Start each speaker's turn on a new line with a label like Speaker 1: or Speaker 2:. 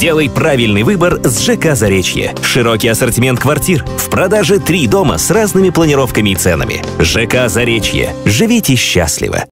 Speaker 1: Сделай правильный выбор с ЖК «Заречье». Широкий ассортимент квартир. В продаже три дома с разными планировками и ценами. ЖК «Заречье». Живите счастливо.